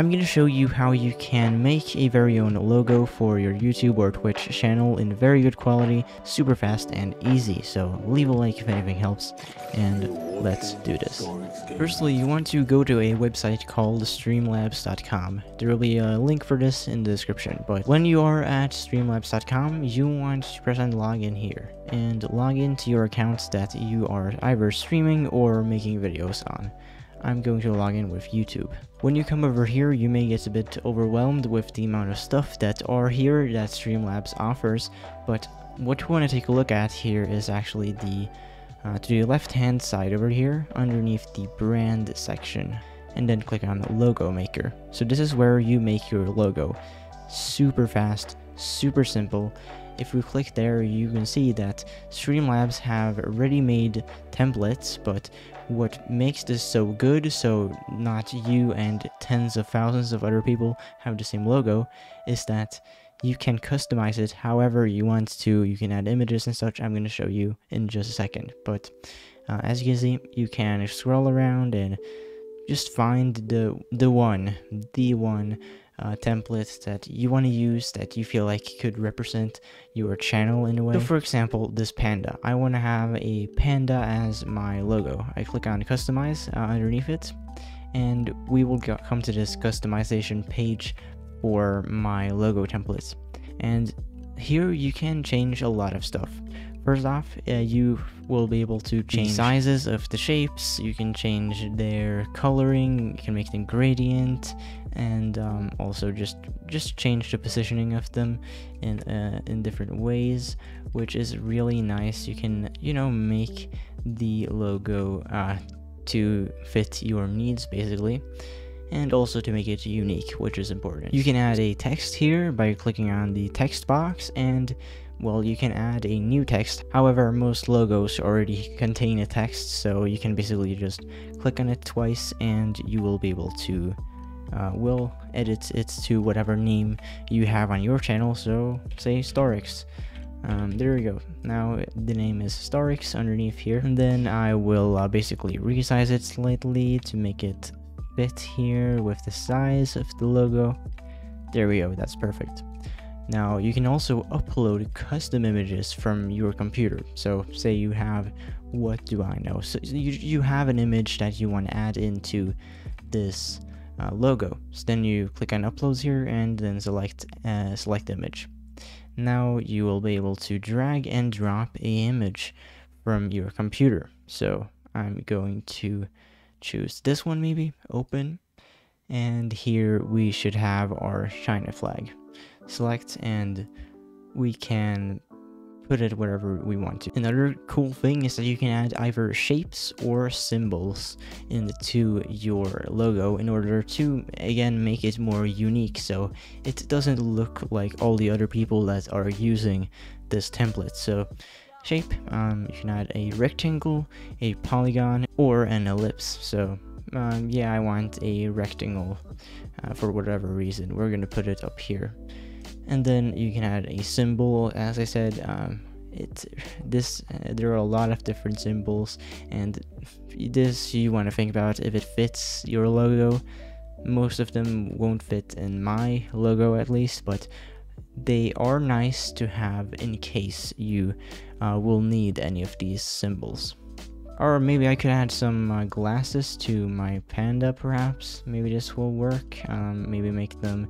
I'm going to show you how you can make a very own logo for your YouTube or Twitch channel in very good quality, super fast and easy. So leave a like if anything helps and let's do this. Firstly, you want to go to a website called streamlabs.com. There will be a link for this in the description, but when you are at streamlabs.com, you want to press on login here and log into your accounts that you are either streaming or making videos on. I'm going to log in with YouTube. When you come over here, you may get a bit overwhelmed with the amount of stuff that are here that Streamlabs offers, but what we want to take a look at here is actually the uh, to the left hand side over here underneath the brand section and then click on logo maker. So this is where you make your logo. Super fast, super simple, if we click there, you can see that Streamlabs have ready-made templates, but what makes this so good, so not you and tens of thousands of other people have the same logo, is that you can customize it however you want to. You can add images and such. I'm going to show you in just a second. But uh, as you can see, you can scroll around and just find the the one, the one uh, templates that you want to use that you feel like could represent your channel in a way. So for example, this panda. I want to have a panda as my logo. I click on customize uh, underneath it and we will go come to this customization page for my logo templates. And here you can change a lot of stuff. First off, uh, you will be able to change sizes of the shapes, you can change their coloring, you can make them gradient, and um, also just just change the positioning of them in uh, in different ways, which is really nice. You can you know make the logo uh, to fit your needs basically and also to make it unique, which is important. You can add a text here by clicking on the text box and well, you can add a new text. However, most logos already contain a text, so you can basically just click on it twice and you will be able to uh, will edit it to whatever name you have on your channel. So say Starix. Um, there we go. Now the name is Starix underneath here. And then I will uh, basically resize it slightly to make it fit here with the size of the logo. There we go. That's perfect. Now you can also upload custom images from your computer. So say you have, what do I know? So you, you have an image that you want to add into this uh, logo. So then you click on uploads here and then select uh, select image. Now you will be able to drag and drop a image from your computer. So I'm going to choose this one maybe, open, and here we should have our China flag select and we can put it wherever we want to. Another cool thing is that you can add either shapes or symbols into your logo in order to, again, make it more unique so it doesn't look like all the other people that are using this template. So shape, um, you can add a rectangle, a polygon, or an ellipse. So um, yeah, I want a rectangle uh, for whatever reason. We're going to put it up here and then you can add a symbol. As i said um, it's this uh, there are a lot of different symbols. And this you want to think about if it fits your logo. Most of them won't fit in my logo at least but they are nice to have in case you uh, will need any of these symbols. Or maybe I could add some uh, glasses to my panda perhaps. Maybe this will work. Um, maybe make them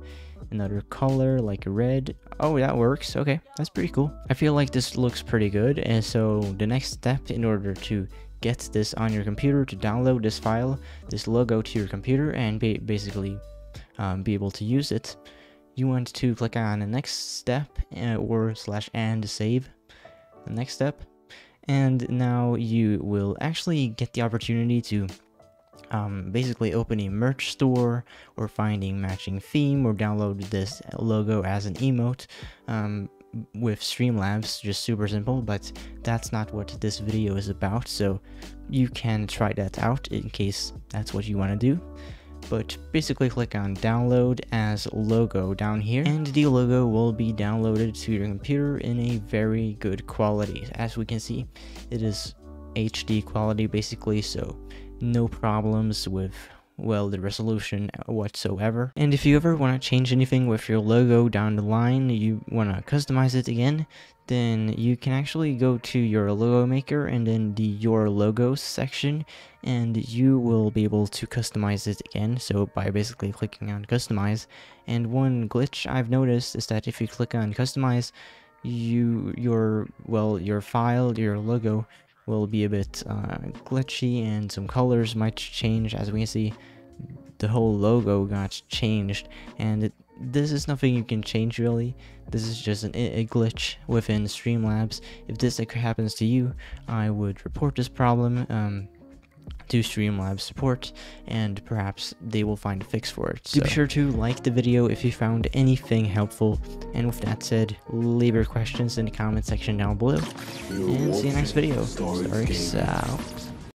another color like red. Oh, that works. Okay, that's pretty cool. I feel like this looks pretty good. And so the next step in order to get this on your computer to download this file, this logo to your computer and be basically um, be able to use it, you want to click on the next step uh, or slash and save the next step. And now you will actually get the opportunity to um, basically open a merch store or finding matching theme or download this logo as an emote um, with Streamlabs, just super simple, but that's not what this video is about, so you can try that out in case that's what you want to do. But basically click on download as logo down here and the logo will be downloaded to your computer in a very good quality. As we can see, it is HD quality basically, so no problems with well, the resolution whatsoever. And if you ever want to change anything with your logo down the line, you want to customize it again, then you can actually go to your logo maker and then the your logos section and you will be able to customize it again so by basically clicking on customize and one glitch I've noticed is that if you click on customize you your well your file your logo will be a bit uh, glitchy and some colors might change as we can see the whole logo got changed and it this is nothing you can change really. This is just an, a glitch within Streamlabs. If this happens to you, I would report this problem um, to Streamlabs support, and perhaps they will find a fix for it. So. Do be sure to like the video if you found anything helpful. And with that said, leave your questions in the comment section down below. And see you next video. Starix out.